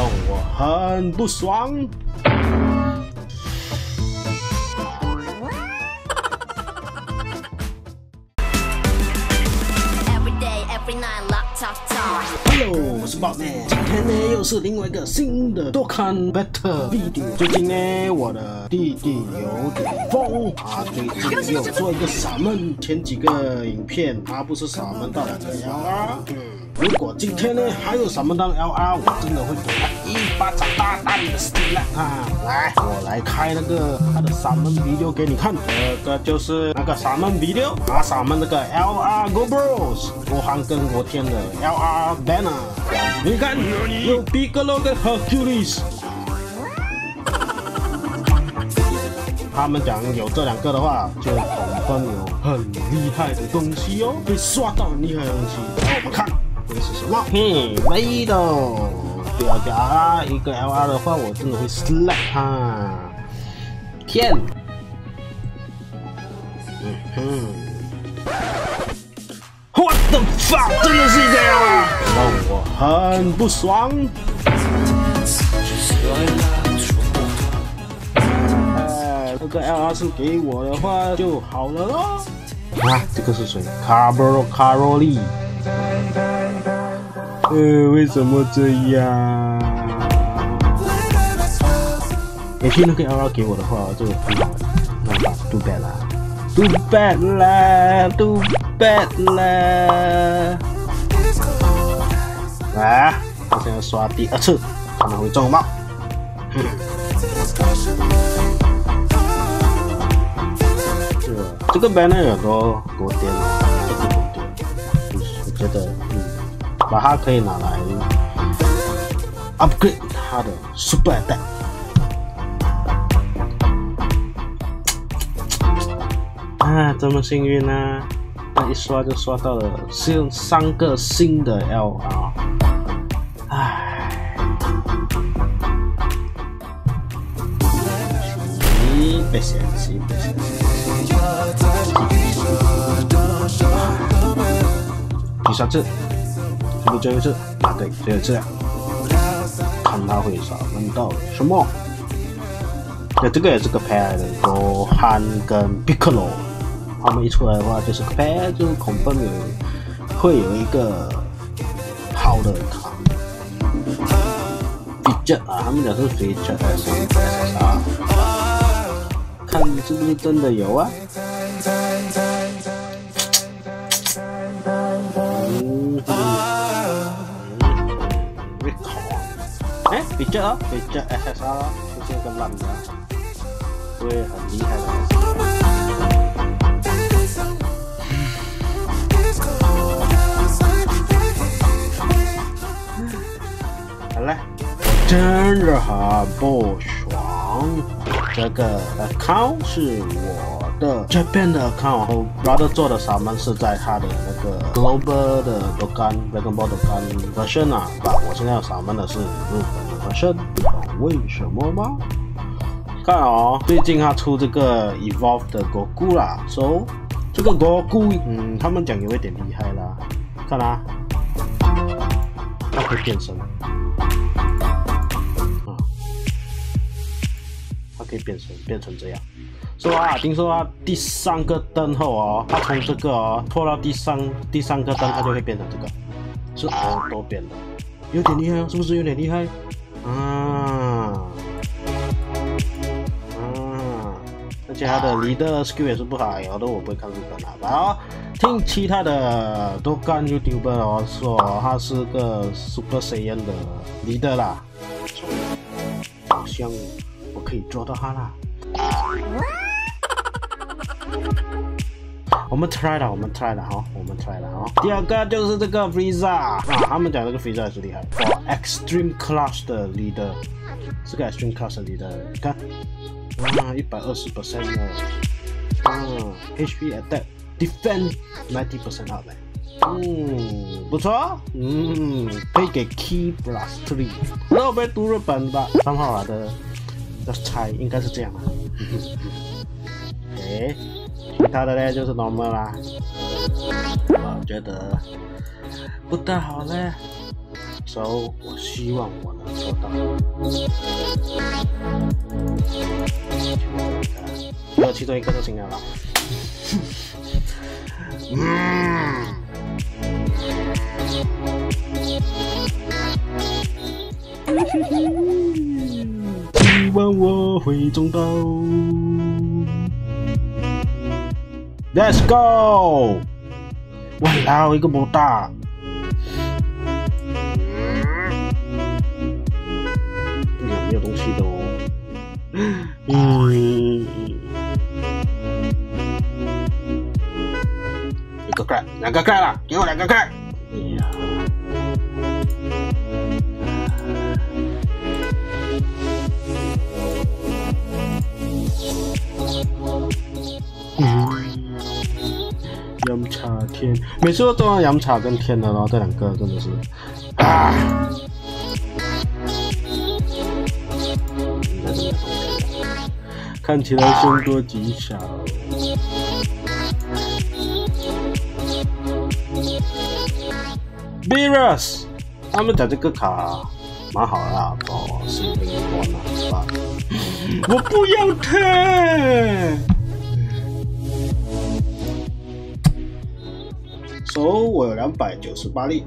让我很不爽。Hello，我是宝妹，今天呢又是另外一个新的多看 Better video。最近呢，我的弟弟有点疯，他最近又做一个傻闷，前几个影片他不是傻闷到了这样啊。嗯。如果今天呢还有什么当 LR，我真的会给他一巴掌大大的撕烂啊！来，我来开那个他的三门 video 给你看，这个就是那个三门 video，啊，三门那个 LR Go Bros，国行跟国天的 LR Banner，你看有 Biglow 跟 Hercules，他们讲有这两个的话，就恐怕有很厉害的东西哦，会刷到很厉害的东西，我们看。什么？嘿，没的，不要加一个 L R 的话，我真的会 slap 他。天，嗯哼，What the fuck？真的是一个 L R，让我很不爽。哎，这个 L R 是给我的话就好了咯。啊，这个是谁 c a r b o c a r o l i 呃，为什么这样？也许那个 L R 给我的话，就很好，那把 Do bad 啦，Do bad 啦，Do bad 啦。来，我现在刷第二次，可能会中吗？这个 banner 有多多点，这个多点，我觉得。把它可以拿来 upgrade 它的 super 带。啊，这么幸运呢？那一刷就刷到了，是用三个新的 LR。唉，别嫌弃，别嫌弃。第三次。是不是最后一次？啊，对，最后一次。看他会啥问到什么？那这个也是个牌的，罗汉跟比克罗，他们一出来的话就是个牌，就是恐怕有会有一个好的卡。比较啊，他们讲是飞车还是啥？看是不是真的有啊？哎，比较啊，比较 SSR 出现个烂的，会很厉害的。好了，真的很不爽。这个 account 是我的这边的 account，然后做的啥嘛是在他的那个 global 的 Dragon Ball 的 version 啊，吧？我现在要啥嘛的是日本的 version，，为什么吗？看哦，最近他出这个 Evolved 的果菇啦，so 这个果菇，嗯，他们讲有一点厉害啦。看啊，它可以变身，啊，它可以变身，变成这样。说啊，听说啊，第三个灯后哦，它从这个哦拖到第三第三个灯，它就会变成这个，是哦，都变的，有点厉害，是不是有点厉害？啊，啊，而且他的离的 skill 也是不好，有的我不会看日本啊。然后听其他的都干 YouTuber 哦说他是个 Super Saiyan 的离的啦，好像我可以抓到他啦。我们 try 了，我们 try 了哈，我们 try 了哈。第二个就是这个 Frieza 啊，他们讲这个 Frieza 也是厉害，for extreme class 的 leader，是个 extreme class 的 leader，你看，哇，一百二十 percent 的，嗯，HP attack defend ninety percent up 嗯，不错，嗯，可以给 Key plus three，那我们读日本吧，三号的，要猜应该是这样的，诶。其他的呢就是 normal 啦，我觉得不太好嘞。所以我希望我能做到。有其中一个就行了啦。嗯。希望我会中到。Let's go！哇，还有一个不大。有没有东西的哦？嗯。一个盖，两个盖了，给我两个盖。天，每次都中到饮茶跟天的咯，这两个真的是啊！看起来凶多吉少。Virus，他们的这个卡蛮好的，哦，是灵魂啊，是吧？我不要它。手我有两百九十八粒，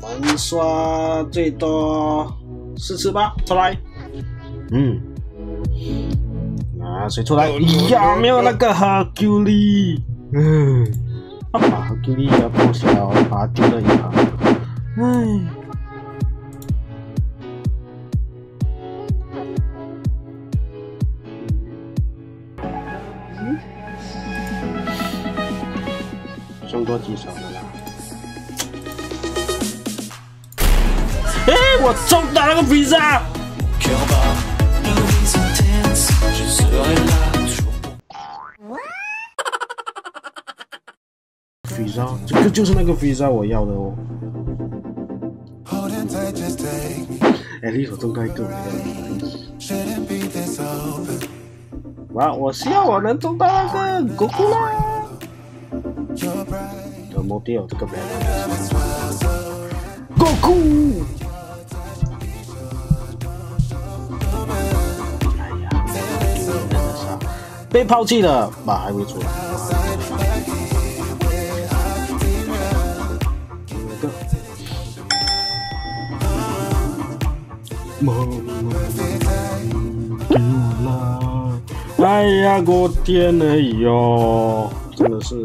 我们刷最多四次吧，出来。嗯，啊，谁出来？呀，没有那个哈 Q 力，嗯，啊哈 Q 力要破晓，把它丢了一旁。唉。哎，我中到那个披萨！披萨，这个就是那个披萨我要的哦。哎，你手中开够了。哇，我希望我能中到那个果果啦！有目的有这个 banner，Goku！哎呀，被抛弃了，吧还没出来。给我啦！哎呀，我天哎呦，真的是。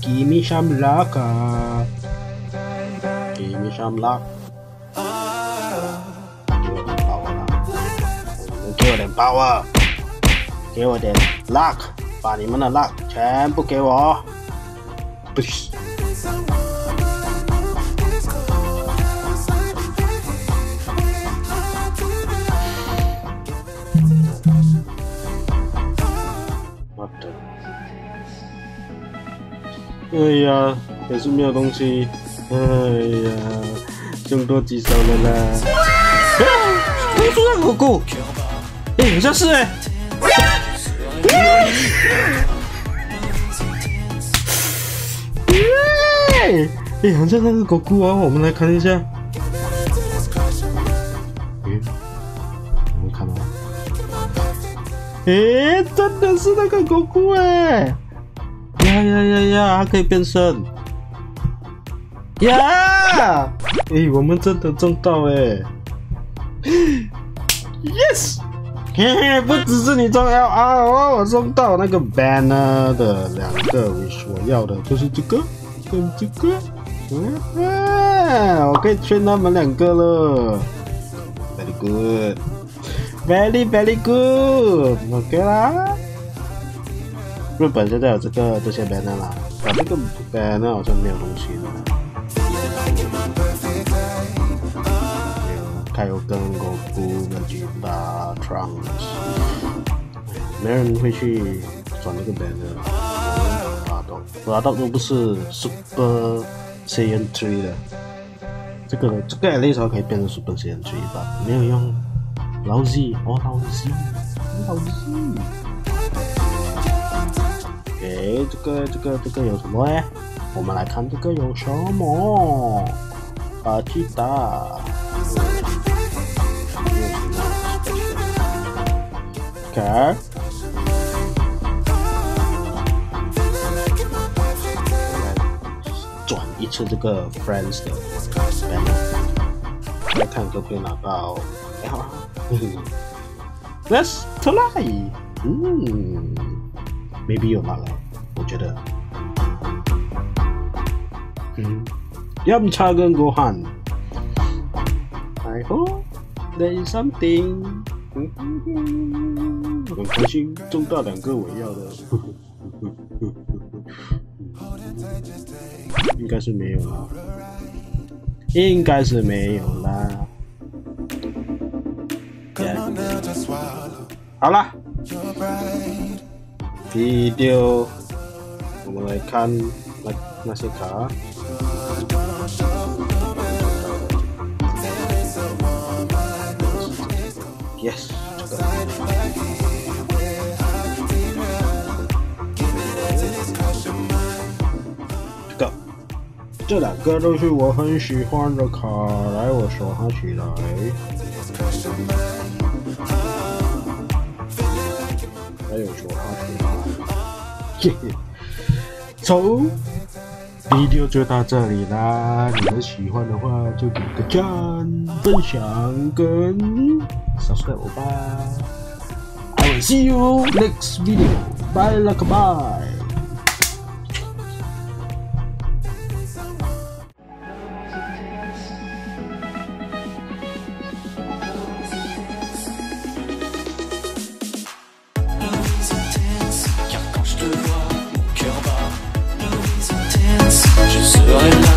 Give me some luck. Give me some luck. 给我点 power，给我点 luck，把你们的 luck 全部给我。不是。 哎呀，也是没有东西。哎呀，凶多吉少了啦！公主的狗狗，哎，好像是哎。哎，好像那个狗狗啊，我们来看一下。哎，我们看到。哎，真的是那个狗狗哎。呀呀呀呀！还可以变身呀！哎，我们真的中到哎！Yes！嘿嘿，不只是你中 L R 哦，我中到那个 banner 的两个我要的，就是这个跟这个。嗯，我可以圈他们两个了。Very good，very very good，OK 啦。日本现在有这个这些 banner 啦，啊，这个 banner 好像没有东西了。还有跟狗姑的巨大 trunks，没人会去转那个 banner 了。打到打到都不是 super saiyan three 的，这个这个 at least 可以变成 super saiyan three 吧？没有用，老 Z 哦老 Z 老 Z。诶，这个这个这个有什么哎？我们来看这个有什么？巴提达。OK。转一次这个 Friends 的来看可不可以拿到。好 Let's try。嗯，maybe 有拿来，我觉得。嗯，饮茶跟过饭。I hope there is something。很开心，中到两个我要的。应该是没有了，应该是没有啦。好了，video，我们来看那那些卡。Yes，这个。这两个都是我很喜欢的卡，来，我收它起来。还有说它起来，走，video 就到这里啦。你们喜欢的话就点个赞、分享跟 subscribe 我吧。I will see you next video. Bye, like bye. soon